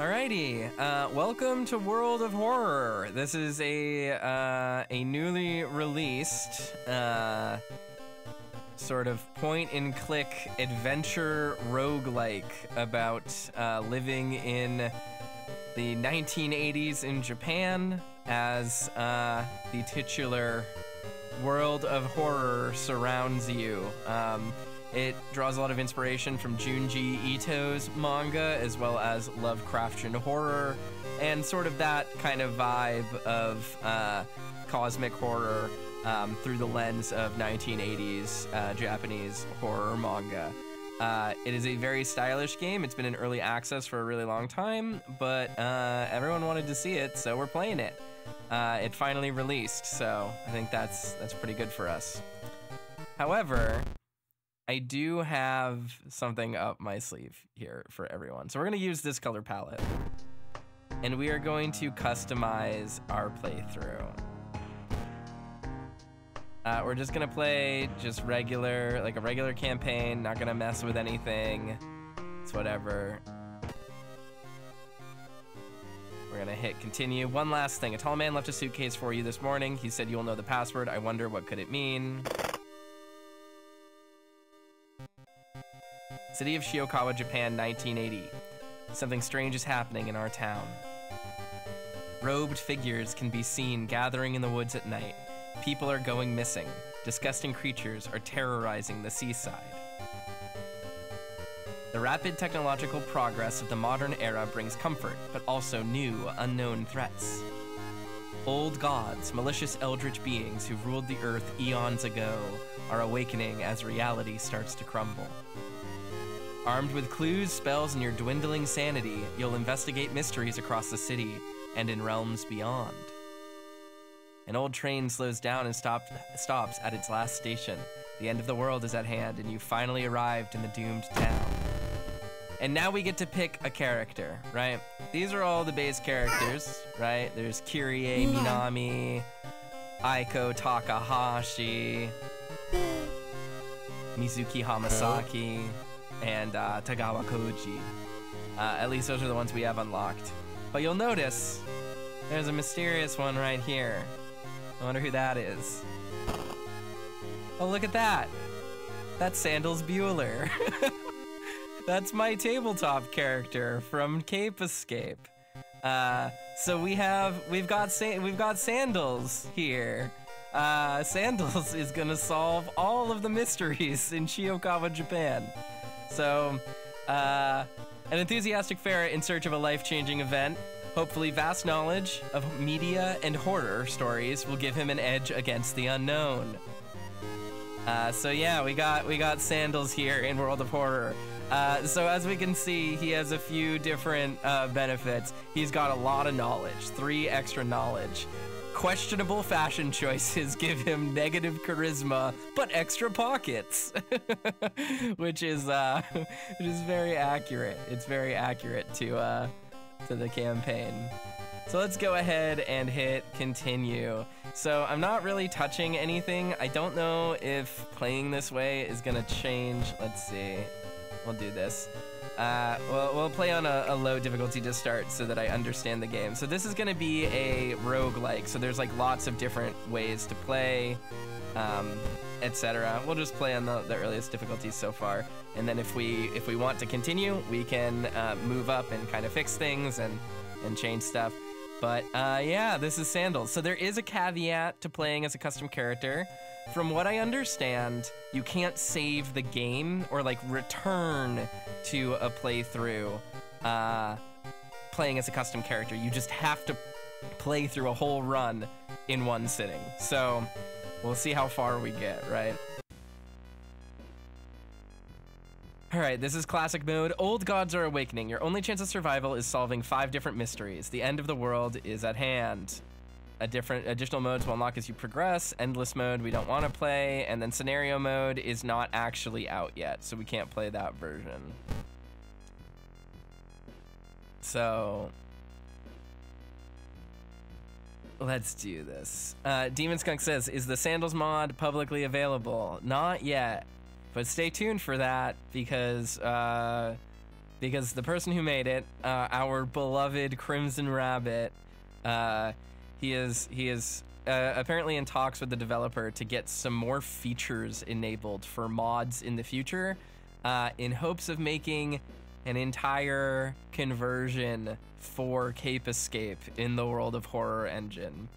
Alrighty, uh, welcome to World of Horror. This is a uh, a newly released uh, sort of point and click adventure roguelike about uh, living in the 1980s in Japan as uh, the titular world of horror surrounds you. Um, it draws a lot of inspiration from Junji Ito's manga as well as Lovecraftian horror and sort of that kind of vibe of uh, cosmic horror um, through the lens of 1980s uh, Japanese horror manga. Uh, it is a very stylish game. It's been in early access for a really long time, but uh, everyone wanted to see it, so we're playing it. Uh, it finally released, so I think that's that's pretty good for us. However, I do have something up my sleeve here for everyone. So we're gonna use this color palette and we are going to customize our playthrough. Uh, we're just gonna play just regular, like a regular campaign, not gonna mess with anything. It's whatever. We're gonna hit continue. One last thing, a tall man left a suitcase for you this morning. He said you'll know the password. I wonder what could it mean? City of Shiokawa, Japan, 1980. Something strange is happening in our town. Robed figures can be seen gathering in the woods at night. People are going missing. Disgusting creatures are terrorizing the seaside. The rapid technological progress of the modern era brings comfort, but also new, unknown threats. Old gods, malicious eldritch beings who ruled the earth eons ago, are awakening as reality starts to crumble. Armed with clues, spells, and your dwindling sanity, you'll investigate mysteries across the city and in realms beyond. An old train slows down and stop, stops at its last station. The end of the world is at hand, and you finally arrived in the doomed town. And now we get to pick a character, right? These are all the base characters, right? There's Kirie Minami, Aiko Takahashi, Mizuki Hamasaki and uh, Tagawa Koji. Uh, at least those are the ones we have unlocked. But you'll notice there's a mysterious one right here. I wonder who that is. Oh, look at that. That's Sandals Bueller. That's my tabletop character from Cape Escape. Uh, so we have we've got we've got Sandals here. Uh, Sandals is gonna solve all of the mysteries in Shiokawa, Japan. So, uh, an enthusiastic ferret in search of a life-changing event. Hopefully, vast knowledge of media and horror stories will give him an edge against the unknown. Uh, so yeah, we got we got Sandals here in World of Horror. Uh, so as we can see, he has a few different uh, benefits. He's got a lot of knowledge, three extra knowledge. Questionable fashion choices give him negative charisma, but extra pockets, which is uh, which is very accurate. It's very accurate to uh, to the campaign. So let's go ahead and hit continue. So I'm not really touching anything. I don't know if playing this way is gonna change. Let's see. We'll do this. Uh, we'll, we'll play on a, a, low difficulty to start so that I understand the game. So this is going to be a rogue-like. So there's like lots of different ways to play, um, etc. We'll just play on the, the, earliest difficulties so far. And then if we if we want to continue, we can uh, move up and kind of fix things and, and change stuff. But uh, yeah, this is Sandals. So there is a caveat to playing as a custom character. From what I understand, you can't save the game or like return to a playthrough uh, playing as a custom character. You just have to play through a whole run in one sitting. So we'll see how far we get, right? Alright, this is classic mode. Old gods are awakening. Your only chance of survival is solving five different mysteries. The end of the world is at hand. A different additional modes will unlock as you progress. Endless mode we don't want to play, and then scenario mode is not actually out yet, so we can't play that version. So let's do this. Uh, Demon Skunk says, "Is the Sandals mod publicly available? Not yet, but stay tuned for that because." Uh, because the person who made it, uh, our beloved Crimson Rabbit, uh, he is he is uh, apparently in talks with the developer to get some more features enabled for mods in the future, uh, in hopes of making an entire conversion for Cape Escape in the World of Horror engine.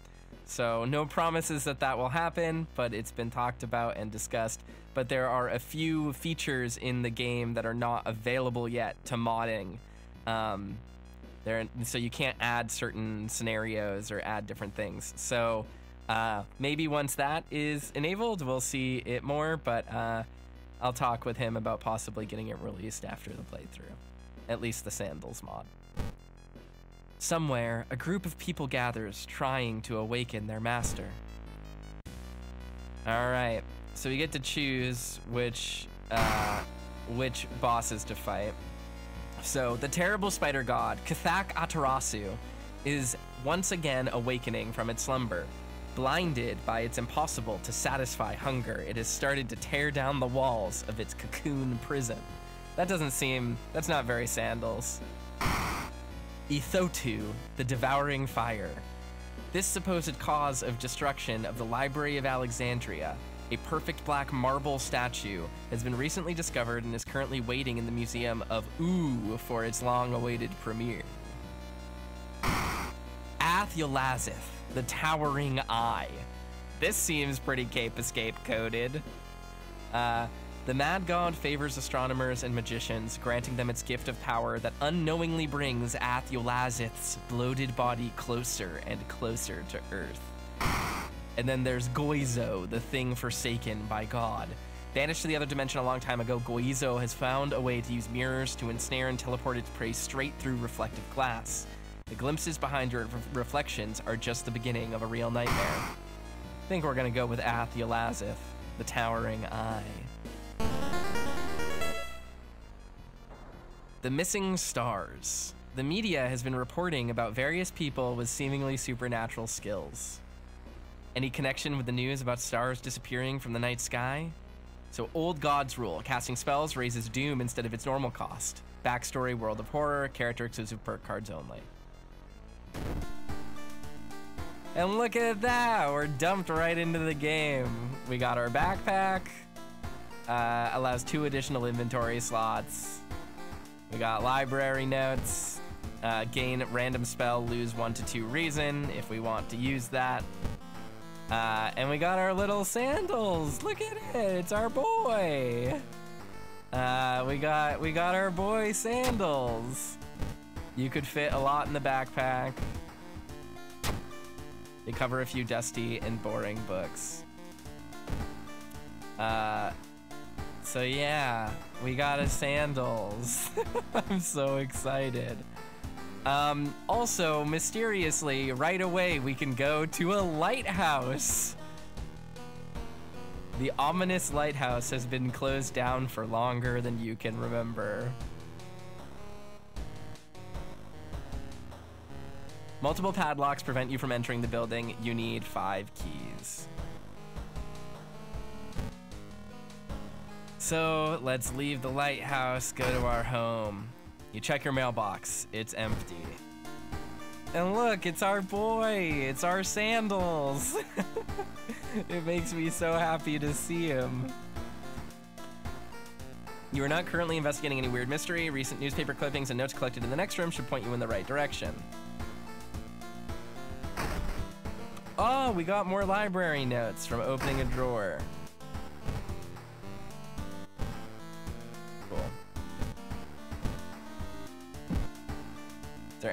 So no promises that that will happen, but it's been talked about and discussed. But there are a few features in the game that are not available yet to modding. Um, there, so you can't add certain scenarios or add different things. So uh, maybe once that is enabled, we'll see it more. But uh, I'll talk with him about possibly getting it released after the playthrough, at least the sandals mod. Somewhere, a group of people gathers, trying to awaken their master. All right, so we get to choose which uh, which bosses to fight. So the terrible spider god, Kthaq Atarasu, is once again awakening from its slumber. Blinded by its impossible to satisfy hunger, it has started to tear down the walls of its cocoon prison. That doesn't seem, that's not very sandals. Ethotu, the devouring fire. This supposed cause of destruction of the Library of Alexandria, a perfect black marble statue, has been recently discovered and is currently waiting in the Museum of Ooh for its long awaited premiere. Ath-Yolazith, the Towering Eye. This seems pretty Cape Escape coded. Uh, the Mad God favors astronomers and magicians, granting them its gift of power that unknowingly brings Ath-Yolazith's bloated body closer and closer to Earth. And then there's Goizo, the thing forsaken by God. Banished to the other dimension a long time ago, Goizo has found a way to use mirrors to ensnare and teleport its prey straight through reflective glass. The glimpses behind your re reflections are just the beginning of a real nightmare. I think we're gonna go with Ath-Yolazith, the Towering Eye. The Missing Stars. The media has been reporting about various people with seemingly supernatural skills. Any connection with the news about stars disappearing from the night sky? So, Old Gods rule casting spells raises doom instead of its normal cost. Backstory World of Horror, character exclusive perk cards only. And look at that, we're dumped right into the game. We got our backpack, uh, allows two additional inventory slots. We got library notes, uh, gain random spell, lose one to two reason if we want to use that. Uh, and we got our little sandals. Look at it, it's our boy. Uh, we got we got our boy sandals. You could fit a lot in the backpack. They cover a few dusty and boring books. Uh, so yeah, we got a sandals. I'm so excited. Um, also, mysteriously, right away, we can go to a lighthouse. The ominous lighthouse has been closed down for longer than you can remember. Multiple padlocks prevent you from entering the building. You need five keys. So let's leave the lighthouse, go to our home. You check your mailbox, it's empty. And look, it's our boy, it's our sandals. it makes me so happy to see him. You are not currently investigating any weird mystery. Recent newspaper clippings and notes collected in the next room should point you in the right direction. Oh, we got more library notes from opening a drawer.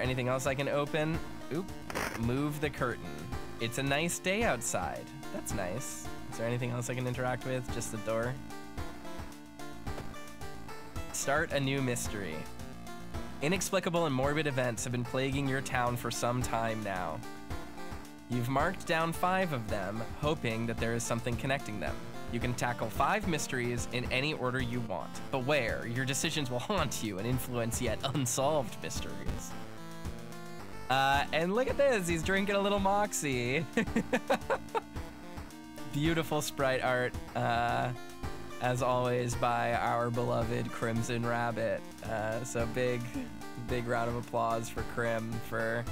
Anything else I can open? Oop, move the curtain. It's a nice day outside. That's nice. Is there anything else I can interact with? Just the door? Start a new mystery. Inexplicable and morbid events have been plaguing your town for some time now. You've marked down five of them, hoping that there is something connecting them. You can tackle five mysteries in any order you want. Beware, your decisions will haunt you and influence yet unsolved mysteries. Uh, and look at this, he's drinking a little Moxie. Beautiful sprite art. Uh, as always, by our beloved Crimson Rabbit. Uh, so big, big round of applause for Crim for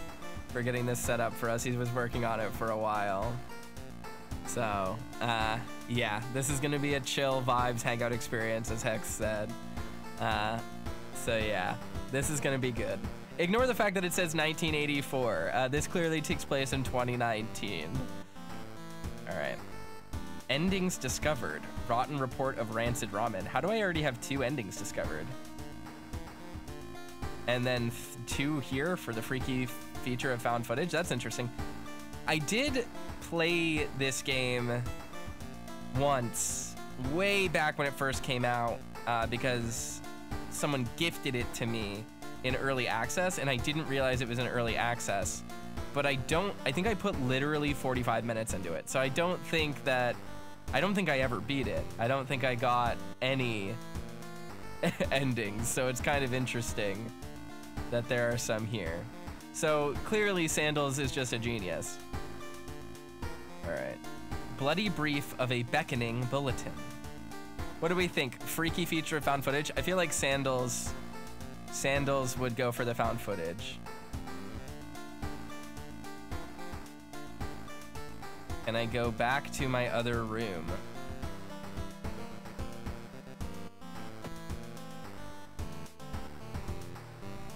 for getting this set up for us. He was working on it for a while. So, uh, yeah, this is gonna be a chill vibes hangout experience, as Hex said. Uh, so yeah, this is gonna be good. Ignore the fact that it says 1984. Uh, this clearly takes place in 2019. All right. Endings discovered. Rotten report of rancid ramen. How do I already have two endings discovered? And then two here for the freaky feature of found footage. That's interesting. I did play this game once, way back when it first came out, uh, because someone gifted it to me in early access, and I didn't realize it was in early access. But I don't, I think I put literally 45 minutes into it. So I don't think that, I don't think I ever beat it. I don't think I got any endings. So it's kind of interesting that there are some here. So clearly Sandals is just a genius. All right. Bloody brief of a beckoning bulletin. What do we think? Freaky feature of found footage? I feel like Sandals Sandals would go for the found footage. And I go back to my other room.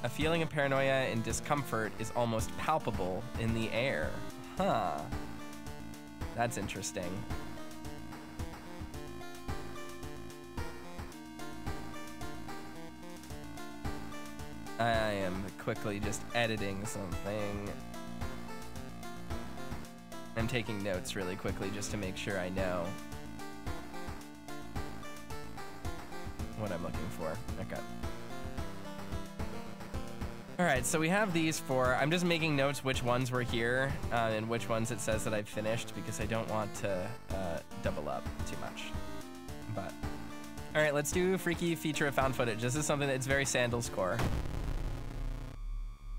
A feeling of paranoia and discomfort is almost palpable in the air. Huh. That's interesting. I am quickly just editing something. I'm taking notes really quickly just to make sure I know what I'm looking for. Okay. All right, so we have these four. I'm just making notes which ones were here uh, and which ones it says that I've finished because I don't want to uh, double up too much. But, all right, let's do freaky feature of found footage. This is something that's very Sandals core.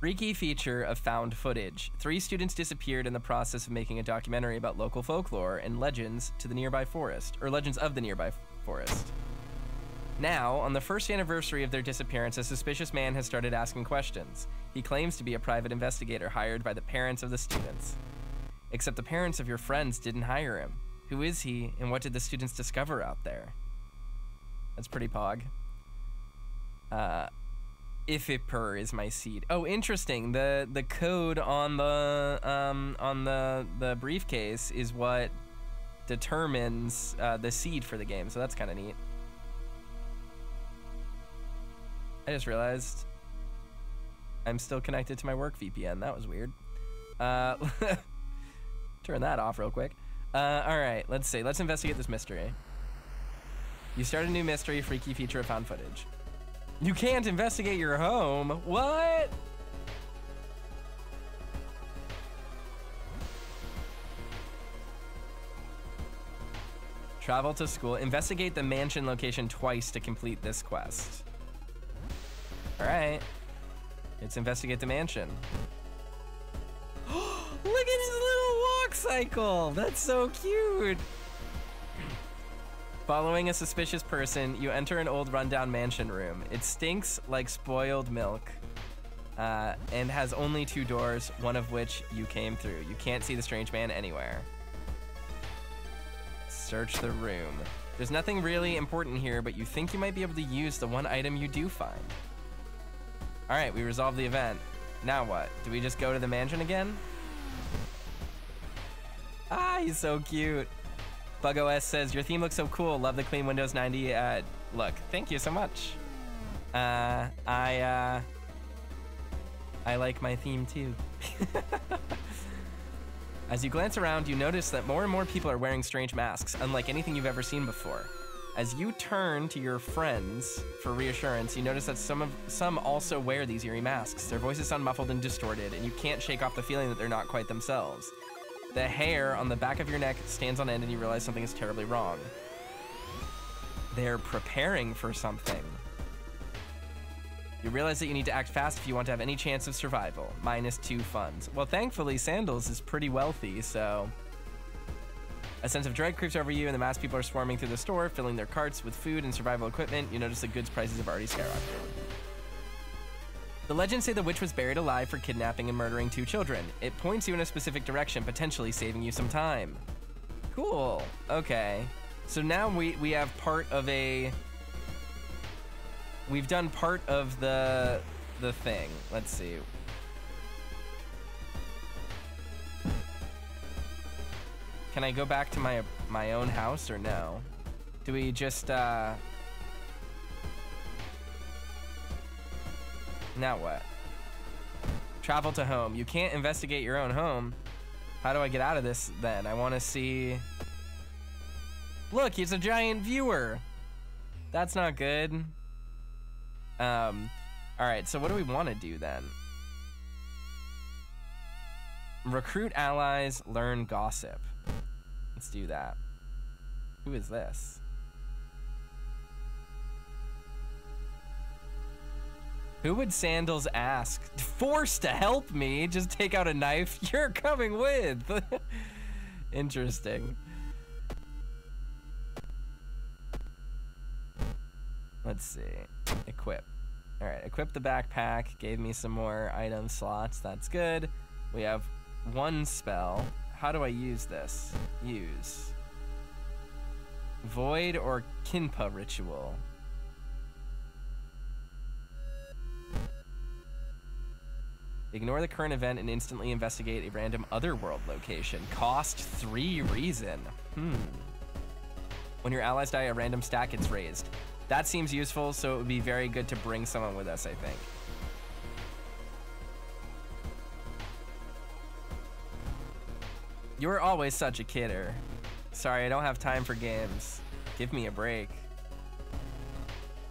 Freaky feature of found footage. Three students disappeared in the process of making a documentary about local folklore and legends to the nearby forest, or legends of the nearby forest. Now, on the first anniversary of their disappearance, a suspicious man has started asking questions. He claims to be a private investigator hired by the parents of the students. Except the parents of your friends didn't hire him. Who is he, and what did the students discover out there? That's pretty pog. Uh, Ifipur is my seed. Oh, interesting. The the code on the um on the the briefcase is what determines uh, the seed for the game. So that's kind of neat. I just realized I'm still connected to my work VPN. That was weird. Uh, turn that off real quick. Uh, all right, let's see. Let's investigate this mystery. You start a new mystery, freaky feature of found footage. You can't investigate your home. What? Travel to school. Investigate the mansion location twice to complete this quest. All right. Let's investigate the mansion. Look at his little walk cycle. That's so cute. Following a suspicious person, you enter an old rundown mansion room. It stinks like spoiled milk uh, and has only two doors, one of which you came through. You can't see the strange man anywhere. Search the room. There's nothing really important here, but you think you might be able to use the one item you do find. All right, we resolved the event. Now what? Do we just go to the mansion again? Ah, he's so cute. BugOS says, your theme looks so cool. Love the clean Windows 90 uh, look. Thank you so much. Uh, I, uh, I like my theme too. As you glance around, you notice that more and more people are wearing strange masks, unlike anything you've ever seen before. As you turn to your friends for reassurance, you notice that some of some also wear these eerie masks. Their voices sound muffled and distorted, and you can't shake off the feeling that they're not quite themselves. The hair on the back of your neck stands on end and you realize something is terribly wrong. They're preparing for something. You realize that you need to act fast if you want to have any chance of survival. Minus two funds. Well, thankfully, Sandals is pretty wealthy, so... A sense of dread creeps over you, and the mass people are swarming through the store, filling their carts with food and survival equipment. You notice the goods prices have already skyrocketed. The legends say the witch was buried alive for kidnapping and murdering two children. It points you in a specific direction, potentially saving you some time. Cool. Okay. So now we, we have part of a... We've done part of the the thing. Let's see. Can I go back to my my own house or no? Do we just uh Now what? Travel to home. You can't investigate your own home. How do I get out of this then? I want to see Look, he's a giant viewer. That's not good. Um all right, so what do we want to do then? Recruit allies, learn gossip. Let's do that. Who is this? Who would Sandals ask? Forced to help me? Just take out a knife? You're coming with. Interesting. Let's see. Equip. All right, equip the backpack. Gave me some more item slots. That's good. We have one spell. How do I use this? Use. Void or Kinpa ritual. Ignore the current event and instantly investigate a random otherworld location. Cost three reason. Hmm. When your allies die, a random stack gets raised. That seems useful, so it would be very good to bring someone with us, I think. You're always such a kidder. Sorry, I don't have time for games. Give me a break.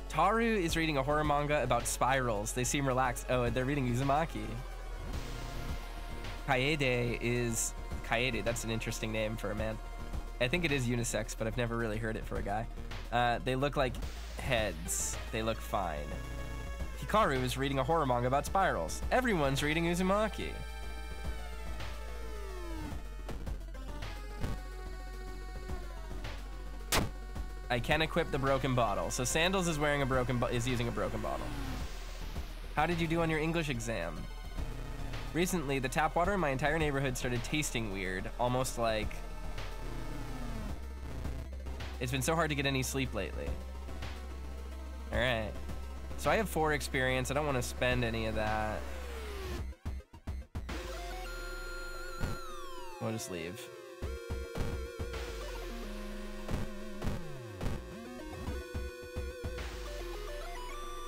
Taru is reading a horror manga about spirals. They seem relaxed. Oh, they're reading Uzumaki. Kaede is... Kaede, that's an interesting name for a man. I think it is unisex, but I've never really heard it for a guy. Uh, they look like heads. They look fine. Hikaru is reading a horror manga about spirals. Everyone's reading Uzumaki. I can equip the broken bottle. So Sandals is wearing a broken is using a broken bottle. How did you do on your English exam? Recently, the tap water in my entire neighborhood started tasting weird, almost like it's been so hard to get any sleep lately. All right. So I have four experience. I don't want to spend any of that. We'll just leave.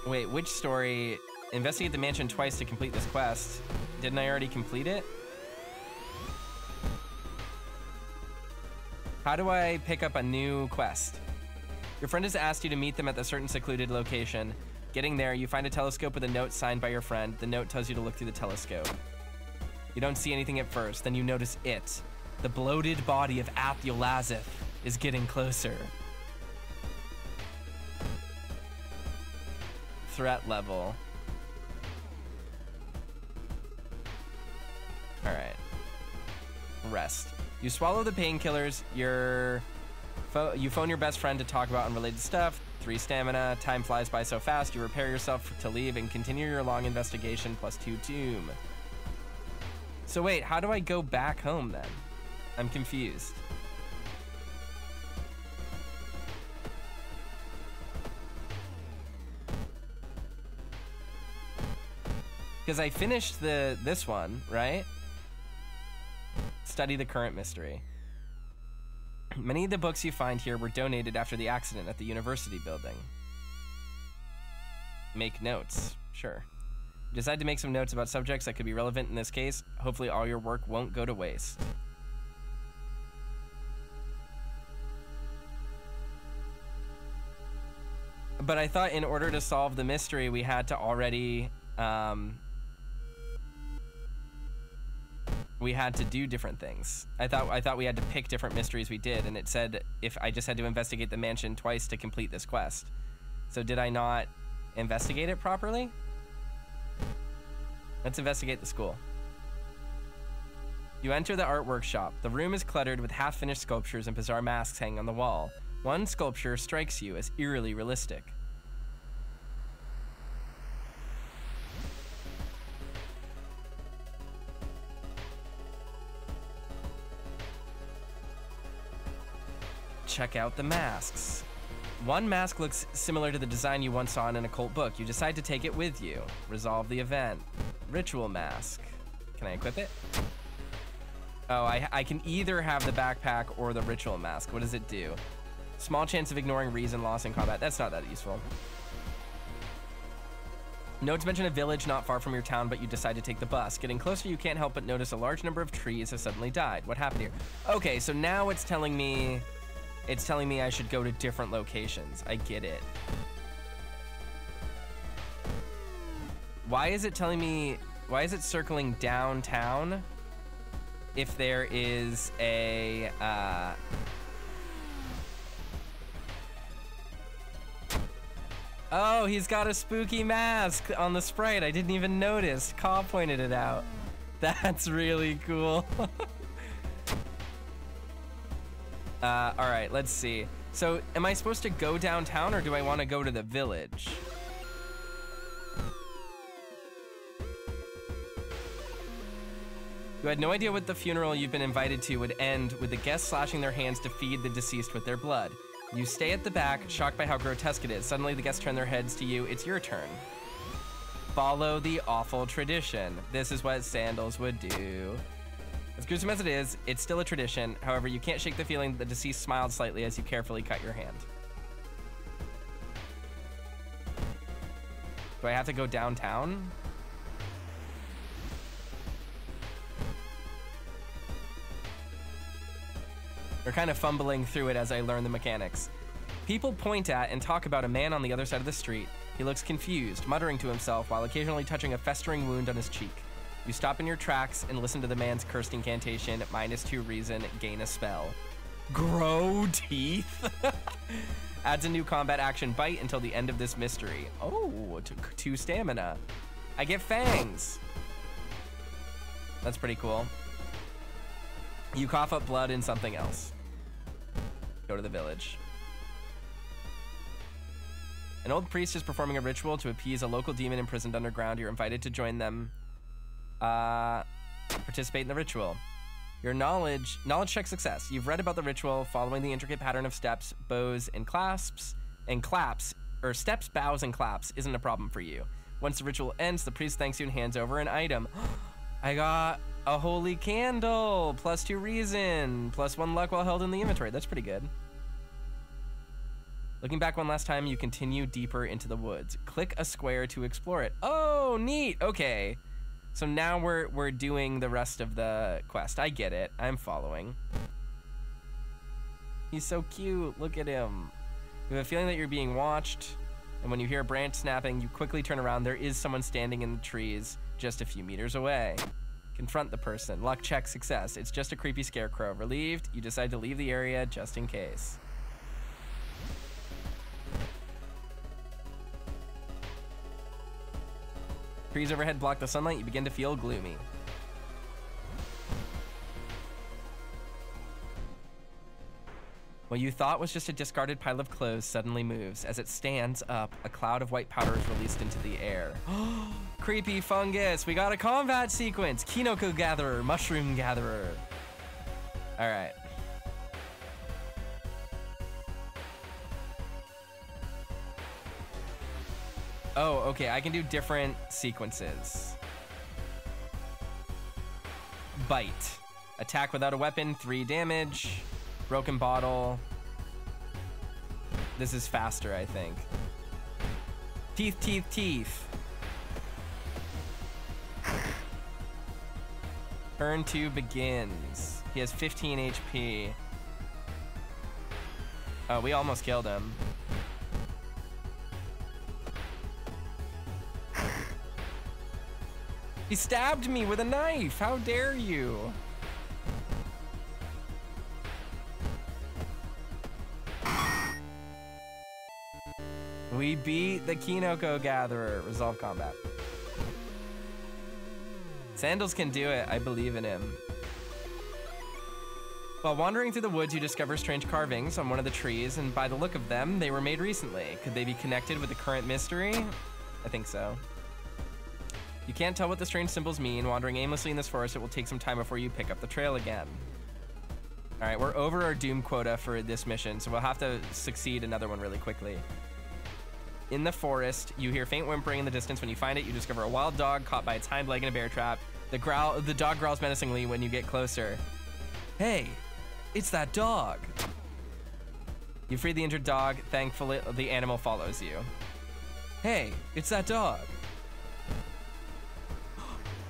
Wait, which story? Investigate the mansion twice to complete this quest. Didn't I already complete it? How do I pick up a new quest? Your friend has asked you to meet them at a certain secluded location. Getting there, you find a telescope with a note signed by your friend. The note tells you to look through the telescope. You don't see anything at first, then you notice it. The bloated body of Ath-Yolazith is getting closer. Threat level. Rest. You swallow the painkillers, you phone your best friend to talk about unrelated stuff. Three stamina. Time flies by so fast. You repair yourself to leave and continue your long investigation plus two doom. So wait, how do I go back home then? I'm confused. Because I finished the this one, right? Study the current mystery. Many of the books you find here were donated after the accident at the university building. Make notes. Sure. Decide to make some notes about subjects that could be relevant in this case. Hopefully all your work won't go to waste. But I thought in order to solve the mystery, we had to already um, we had to do different things. I thought I thought we had to pick different mysteries we did, and it said if I just had to investigate the mansion twice to complete this quest. So did I not investigate it properly? Let's investigate the school. You enter the art workshop. The room is cluttered with half finished sculptures and bizarre masks hanging on the wall. One sculpture strikes you as eerily realistic. Check out the masks. One mask looks similar to the design you once saw in an occult book. You decide to take it with you. Resolve the event. Ritual mask. Can I equip it? Oh, I, I can either have the backpack or the ritual mask. What does it do? Small chance of ignoring reason loss in combat. That's not that useful. Notes mention a village not far from your town, but you decide to take the bus. Getting closer, you can't help but notice a large number of trees have suddenly died. What happened here? Okay, so now it's telling me it's telling me I should go to different locations. I get it. Why is it telling me, why is it circling downtown if there is a, uh, Oh, he's got a spooky mask on the sprite. I didn't even notice. Kaw pointed it out. That's really cool. Uh, all right, let's see. So am I supposed to go downtown or do I want to go to the village? You had no idea what the funeral you've been invited to would end with the guests slashing their hands to feed the deceased with their blood. You stay at the back, shocked by how grotesque it is. Suddenly the guests turn their heads to you. It's your turn. Follow the awful tradition. This is what sandals would do. As gruesome as it is, it's still a tradition. However, you can't shake the feeling that the deceased smiled slightly as you carefully cut your hand. Do I have to go downtown? We're kind of fumbling through it as I learn the mechanics. People point at and talk about a man on the other side of the street. He looks confused, muttering to himself while occasionally touching a festering wound on his cheek. You stop in your tracks and listen to the man's cursed incantation, minus two reason, gain a spell. Grow teeth? Adds a new combat action bite until the end of this mystery. Oh, two stamina. I get fangs. That's pretty cool. You cough up blood in something else. Go to the village. An old priest is performing a ritual to appease a local demon imprisoned underground. You're invited to join them uh, participate in the ritual. Your knowledge, knowledge check success. You've read about the ritual, following the intricate pattern of steps, bows, and clasps, and claps, or steps, bows, and claps isn't a problem for you. Once the ritual ends, the priest thanks you and hands over an item. I got a holy candle, plus two reason, plus one luck while held in the inventory. That's pretty good. Looking back one last time, you continue deeper into the woods. Click a square to explore it. Oh, neat. Okay. So now we're we're doing the rest of the quest. I get it. I'm following. He's so cute. Look at him. You have a feeling that you're being watched, and when you hear a branch snapping, you quickly turn around. There is someone standing in the trees just a few meters away. Confront the person. Luck check success. It's just a creepy scarecrow. Relieved, you decide to leave the area just in case. Trees overhead block the sunlight, you begin to feel gloomy. What you thought was just a discarded pile of clothes suddenly moves. As it stands up, a cloud of white powder is released into the air. Creepy fungus! We got a combat sequence! Kinoko Gatherer, Mushroom Gatherer. Alright. Oh, okay, I can do different sequences. Bite. Attack without a weapon, three damage. Broken bottle. This is faster, I think. Teeth, teeth, teeth. Turn two begins. He has 15 HP. Oh, we almost killed him. He stabbed me with a knife. How dare you? We beat the Kinoko Gatherer. Resolve combat. Sandals can do it. I believe in him. While wandering through the woods, you discover strange carvings on one of the trees, and by the look of them, they were made recently. Could they be connected with the current mystery? I think so. You can't tell what the strange symbols mean. Wandering aimlessly in this forest, it will take some time before you pick up the trail again. All right, we're over our doom quota for this mission, so we'll have to succeed another one really quickly. In the forest, you hear faint whimpering in the distance. When you find it, you discover a wild dog caught by its hind leg in a bear trap. The growl, the dog growls menacingly when you get closer. Hey, it's that dog. You free the injured dog. Thankfully, the animal follows you. Hey, it's that dog.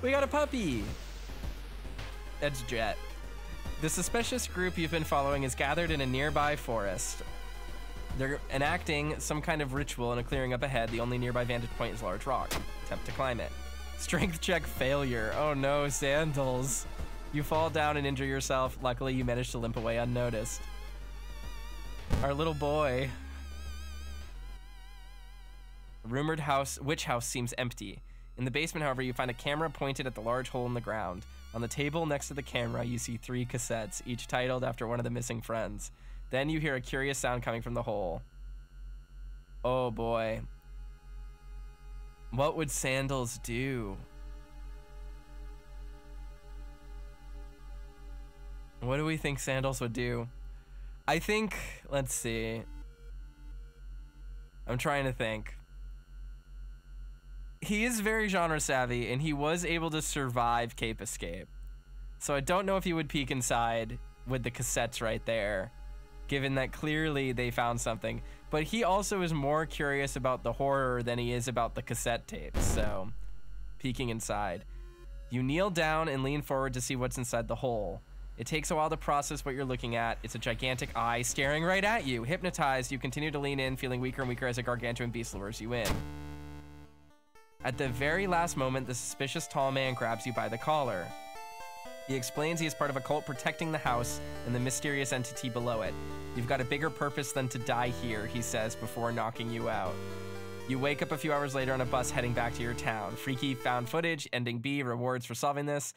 We got a puppy. That's Jet. The suspicious group you've been following is gathered in a nearby forest. They're enacting some kind of ritual in a clearing up ahead. The only nearby vantage point is a large rock. Attempt to climb it. Strength check failure. Oh no, sandals. You fall down and injure yourself. Luckily, you manage to limp away unnoticed. Our little boy. Rumored house, witch house seems empty. In the basement, however, you find a camera pointed at the large hole in the ground. On the table next to the camera, you see three cassettes, each titled after one of the missing friends. Then you hear a curious sound coming from the hole. Oh boy. What would sandals do? What do we think sandals would do? I think, let's see. I'm trying to think. He is very genre savvy and he was able to survive Cape Escape. So I don't know if he would peek inside with the cassettes right there given that clearly they found something. But he also is more curious about the horror than he is about the cassette tapes, so peeking inside. You kneel down and lean forward to see what's inside the hole. It takes a while to process what you're looking at. It's a gigantic eye staring right at you. Hypnotized, you continue to lean in, feeling weaker and weaker as a gargantuan beast lures you in. At the very last moment, the suspicious tall man grabs you by the collar. He explains he is part of a cult protecting the house and the mysterious entity below it. You've got a bigger purpose than to die here, he says before knocking you out. You wake up a few hours later on a bus heading back to your town. Freaky found footage, ending B, rewards for solving this.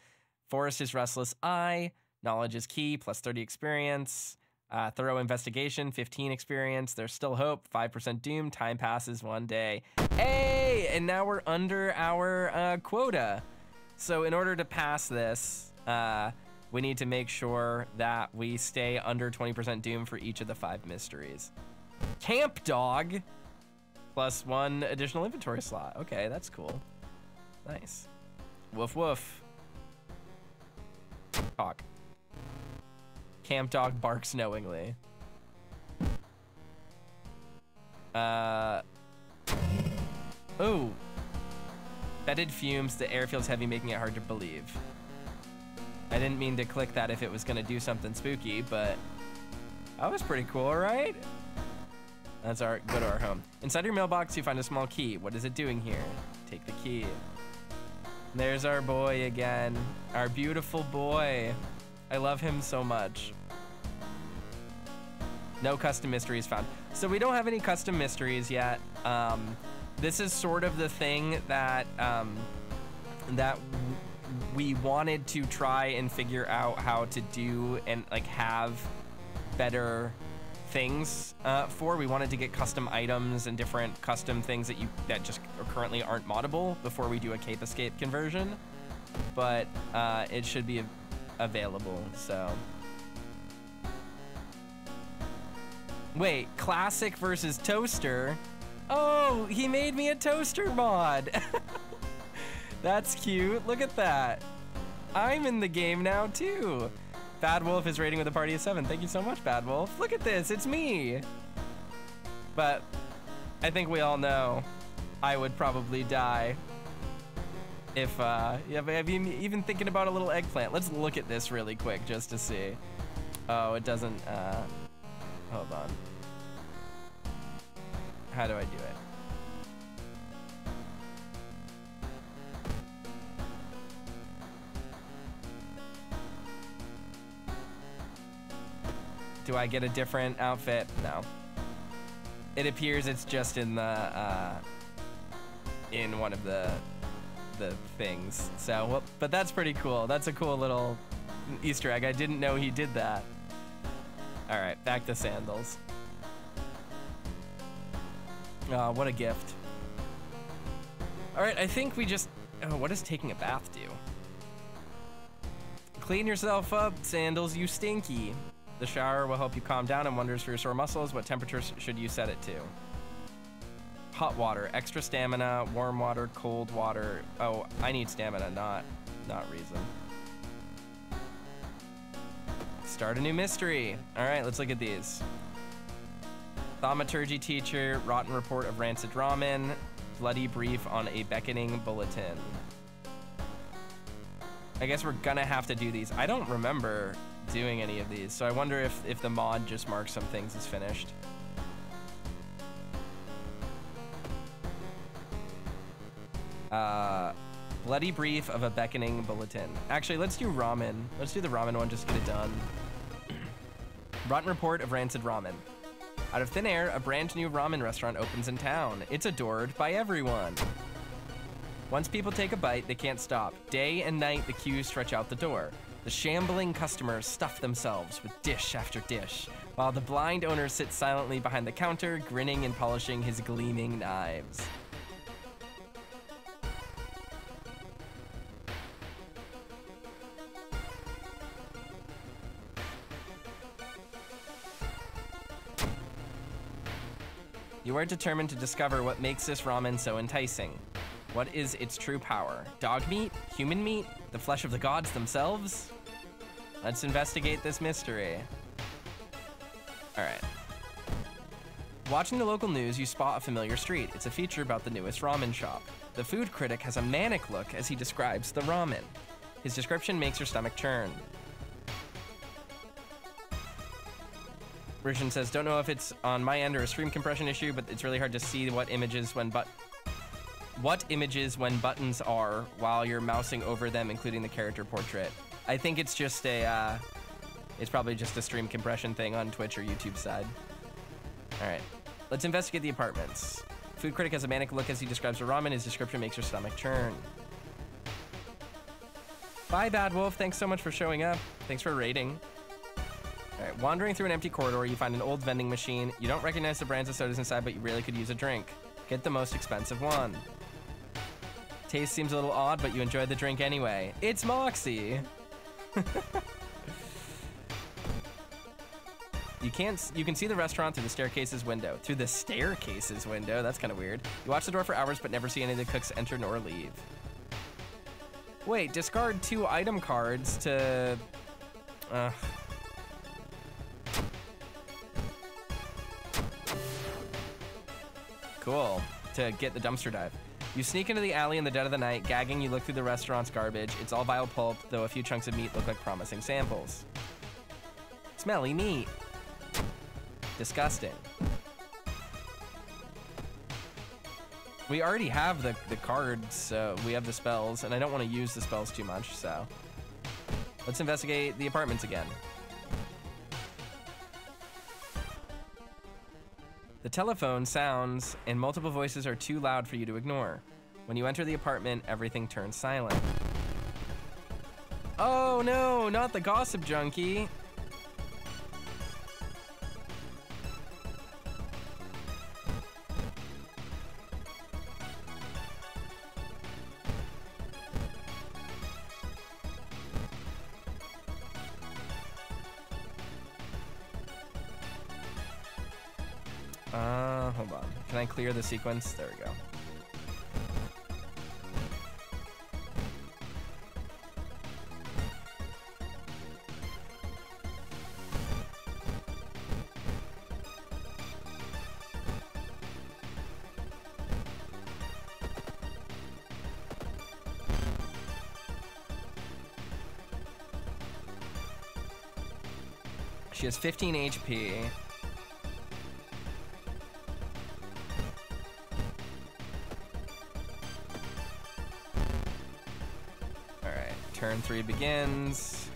Forest is restless I, knowledge is key, plus 30 experience. Uh, thorough investigation, 15 experience. There's still hope, 5% doom. Time passes one day. Hey! And now we're under our uh, quota. So in order to pass this, uh, we need to make sure that we stay under 20% doom for each of the five mysteries. Camp dog, plus one additional inventory slot. Okay, that's cool. Nice. Woof woof. Talk. Camp dog barks knowingly. Uh. Oh. Fetid fumes, the air feels heavy, making it hard to believe. I didn't mean to click that if it was gonna do something spooky, but that was pretty cool, right? That's our, go to our home. Inside your mailbox, you find a small key. What is it doing here? Take the key. There's our boy again. Our beautiful boy. I love him so much. No custom mysteries found. So we don't have any custom mysteries yet. Um, this is sort of the thing that um, that we wanted to try and figure out how to do and like have better things uh, for. We wanted to get custom items and different custom things that you that just currently aren't moddable before we do a Cape Escape conversion, but uh, it should be available. So. Wait, classic versus toaster. Oh, he made me a toaster mod. That's cute. Look at that. I'm in the game now too. Bad Wolf is rating with a party of seven. Thank you so much, Bad Wolf. Look at this, it's me. But I think we all know I would probably die if, uh, yeah, have you even thinking about a little eggplant? Let's look at this really quick just to see. Oh, it doesn't, uh, hold on. How do I do it? Do I get a different outfit? No. It appears it's just in the, uh, in one of the, the things. So, well, but that's pretty cool. That's a cool little Easter egg. I didn't know he did that. All right, back to sandals. Oh, what a gift. All right, I think we just... Oh, what does taking a bath do? Clean yourself up, sandals, you stinky. The shower will help you calm down and wonders for your sore muscles. What temperature should you set it to? Hot water, extra stamina, warm water, cold water. Oh, I need stamina, not, not reason. Start a new mystery. All right, let's look at these. Thaumaturgy teacher, rotten report of rancid ramen, bloody brief on a beckoning bulletin. I guess we're gonna have to do these. I don't remember doing any of these, so I wonder if, if the mod just marks some things as finished. Uh, bloody brief of a beckoning bulletin. Actually, let's do ramen. Let's do the ramen one, just get it done. Rotten report of rancid ramen. Out of thin air, a brand new ramen restaurant opens in town. It's adored by everyone. Once people take a bite, they can't stop. Day and night, the queues stretch out the door. The shambling customers stuff themselves with dish after dish, while the blind owner sits silently behind the counter, grinning and polishing his gleaming knives. You are determined to discover what makes this ramen so enticing. What is its true power? Dog meat? Human meat? The flesh of the gods themselves? Let's investigate this mystery. All right. Watching the local news, you spot a familiar street. It's a feature about the newest ramen shop. The food critic has a manic look as he describes the ramen. His description makes your stomach churn. Version says, don't know if it's on my end or a stream compression issue, but it's really hard to see what images when but what images when buttons are while you're mousing over them, including the character portrait. I think it's just a, uh, it's probably just a stream compression thing on Twitch or YouTube side. All right, let's investigate the apartments. Food critic has a manic look as he describes the ramen. His description makes your stomach churn. Bye, Bad Wolf. Thanks so much for showing up. Thanks for rating. Right, wandering through an empty corridor, you find an old vending machine. You don't recognize the brands of sodas inside, but you really could use a drink. Get the most expensive one. Taste seems a little odd, but you enjoy the drink anyway. It's Moxie! you can't, you can see the restaurant through the staircase's window. Through the staircase's window? That's kind of weird. You watch the door for hours, but never see any of the cooks enter nor leave. Wait, discard two item cards to... Uh, Cool. To get the dumpster dive. You sneak into the alley in the dead of the night, gagging, you look through the restaurant's garbage. It's all vile pulp, though a few chunks of meat look like promising samples. Smelly meat. Disgusting. We already have the, the cards, so we have the spells, and I don't want to use the spells too much, so. Let's investigate the apartments again. The telephone sounds, and multiple voices are too loud for you to ignore. When you enter the apartment, everything turns silent. Oh no, not the gossip junkie. Uh, hold on. Can I clear the sequence? There we go. She has 15 HP. Three begins.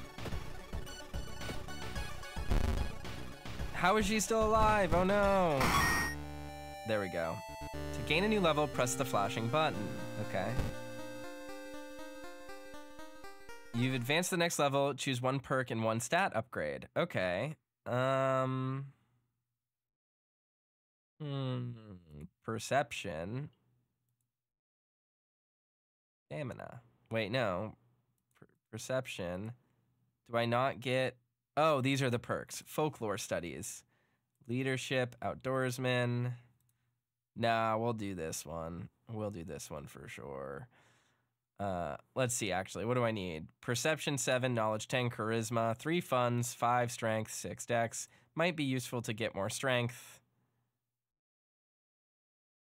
How is she still alive? Oh no! There we go. To gain a new level, press the flashing button. Okay. You've advanced the next level, choose one perk and one stat upgrade. Okay. Um. Hmm. Perception. Stamina. Wait, no. Per- perception. Do I not get? Oh, these are the perks. Folklore studies, leadership, outdoorsman. Nah, we'll do this one. We'll do this one for sure. Uh, let's see. Actually, what do I need? Perception seven, knowledge ten, charisma three, funds five, strength six, dex. Might be useful to get more strength.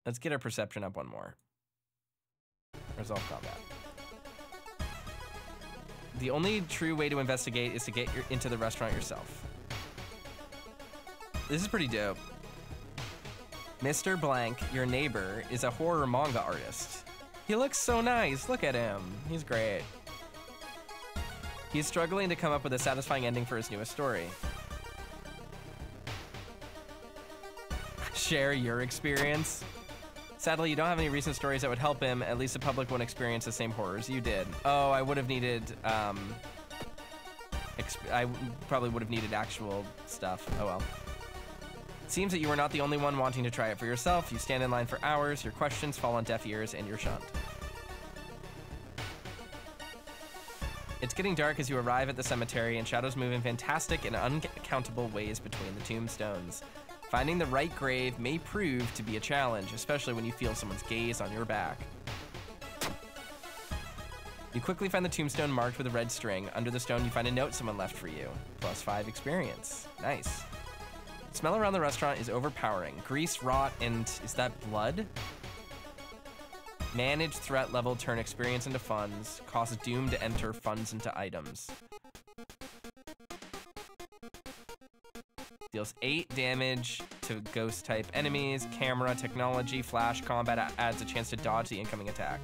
Let's get our perception up one more. Resolve combat. The only true way to investigate is to get your, into the restaurant yourself. This is pretty dope. Mr. Blank, your neighbor, is a horror manga artist. He looks so nice. Look at him. He's great. He's struggling to come up with a satisfying ending for his newest story. Share your experience. Sadly, you don't have any recent stories that would help him. At least the public won't experience the same horrors you did. Oh, I would have needed, um... I probably would have needed actual stuff. Oh well. It Seems that you are not the only one wanting to try it for yourself. You stand in line for hours, your questions fall on deaf ears, and you're shunned. It's getting dark as you arrive at the cemetery, and shadows move in fantastic and uncountable ways between the tombstones. Finding the right grave may prove to be a challenge, especially when you feel someone's gaze on your back. You quickly find the tombstone marked with a red string. Under the stone, you find a note someone left for you. Plus five experience. Nice. Smell around the restaurant is overpowering. Grease, rot, and is that blood? Manage threat level, turn experience into funds. Cost doom to enter funds into items. Deals 8 damage to ghost type enemies. Camera, technology, flash, combat adds a chance to dodge the incoming attack.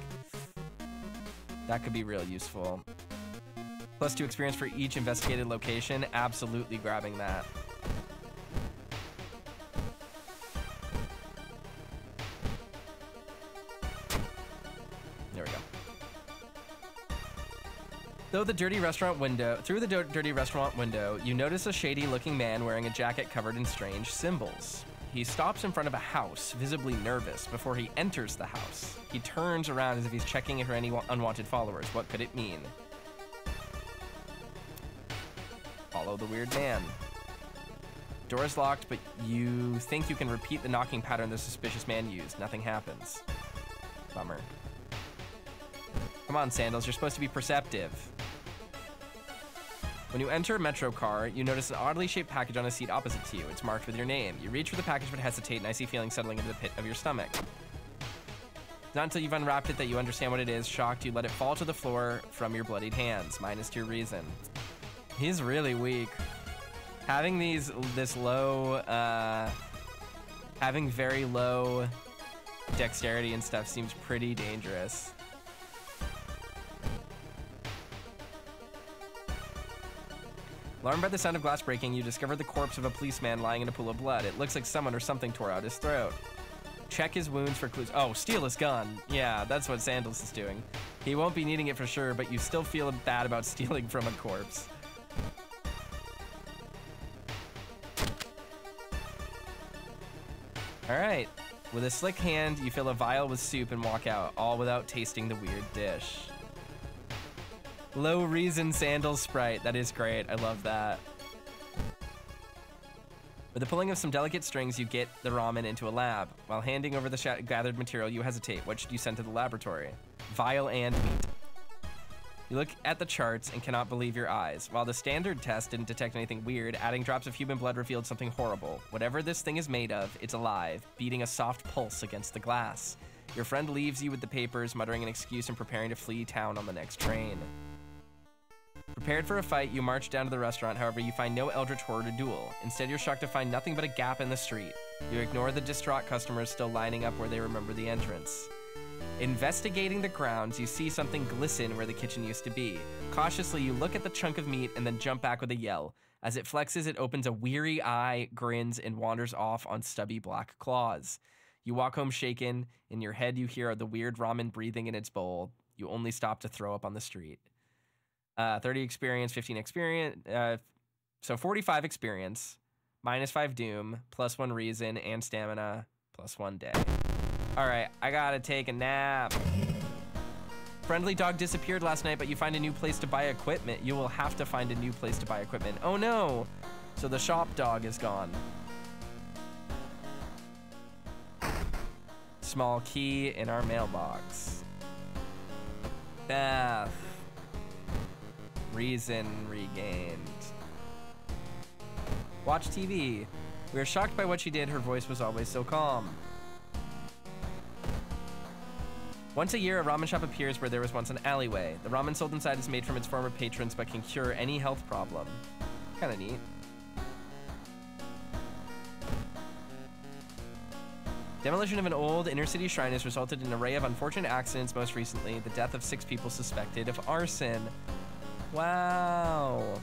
That could be real useful. Plus 2 experience for each investigated location. Absolutely grabbing that. Though the dirty restaurant window, through the dirty restaurant window, you notice a shady-looking man wearing a jacket covered in strange symbols. He stops in front of a house, visibly nervous, before he enters the house. He turns around as if he's checking for any unwanted followers. What could it mean? Follow the weird man. Door is locked, but you think you can repeat the knocking pattern the suspicious man used. Nothing happens. Bummer. Come on, Sandals, you're supposed to be perceptive. When you enter a metro car, you notice an oddly shaped package on a seat opposite to you. It's marked with your name. You reach for the package but hesitate, and I see feeling settling into the pit of your stomach. Not until you've unwrapped it that you understand what it is. Shocked, you let it fall to the floor from your bloodied hands, minus your reason. He's really weak. Having these, this low, uh, having very low dexterity and stuff seems pretty dangerous. Alarmed by the sound of glass breaking, you discover the corpse of a policeman lying in a pool of blood. It looks like someone or something tore out his throat. Check his wounds for clues. Oh, steal his gun. Yeah, that's what Sandals is doing. He won't be needing it for sure, but you still feel bad about stealing from a corpse. All right. With a slick hand, you fill a vial with soup and walk out, all without tasting the weird dish. Low reason sandal sprite. That is great. I love that. With the pulling of some delicate strings, you get the ramen into a lab. While handing over the gathered material, you hesitate. What should you send to the laboratory? Vial and meat. You look at the charts and cannot believe your eyes. While the standard test didn't detect anything weird, adding drops of human blood revealed something horrible. Whatever this thing is made of, it's alive, beating a soft pulse against the glass. Your friend leaves you with the papers, muttering an excuse and preparing to flee town on the next train. Prepared for a fight, you march down to the restaurant. However, you find no eldritch horror to duel. Instead, you're shocked to find nothing but a gap in the street. You ignore the distraught customers still lining up where they remember the entrance. Investigating the grounds, you see something glisten where the kitchen used to be. Cautiously, you look at the chunk of meat and then jump back with a yell. As it flexes, it opens a weary eye, grins, and wanders off on stubby black claws. You walk home shaken. In your head, you hear the weird ramen breathing in its bowl. You only stop to throw up on the street. Uh, 30 experience, 15 experience. Uh, so 45 experience, minus five doom, plus one reason, and stamina, plus one day. All right, I gotta take a nap. Friendly dog disappeared last night, but you find a new place to buy equipment. You will have to find a new place to buy equipment. Oh no! So the shop dog is gone. Small key in our mailbox. Beth. Reason regained. Watch TV. We are shocked by what she did. Her voice was always so calm. Once a year, a ramen shop appears where there was once an alleyway. The ramen sold inside is made from its former patrons but can cure any health problem. Kind of neat. Demolition of an old inner city shrine has resulted in an array of unfortunate accidents, most recently, the death of six people suspected of arson. Wow.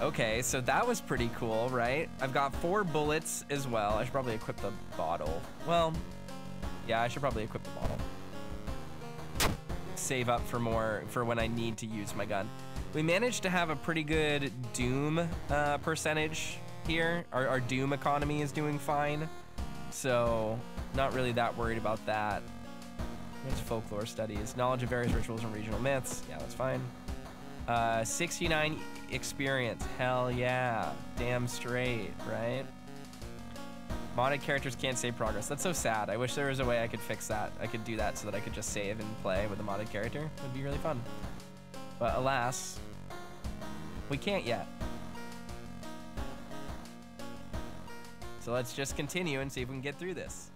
Okay, so that was pretty cool, right? I've got four bullets as well. I should probably equip the bottle. Well, yeah, I should probably equip the bottle. Save up for more, for when I need to use my gun. We managed to have a pretty good Doom uh, percentage here. Our, our Doom economy is doing fine. So, not really that worried about that. It's folklore studies. Knowledge of various rituals and regional myths. Yeah, that's fine. Uh, 69 experience. Hell yeah. Damn straight, right? Modded characters can't save progress. That's so sad. I wish there was a way I could fix that. I could do that so that I could just save and play with a modded character. It would be really fun. But alas, we can't yet. So let's just continue and see if we can get through this.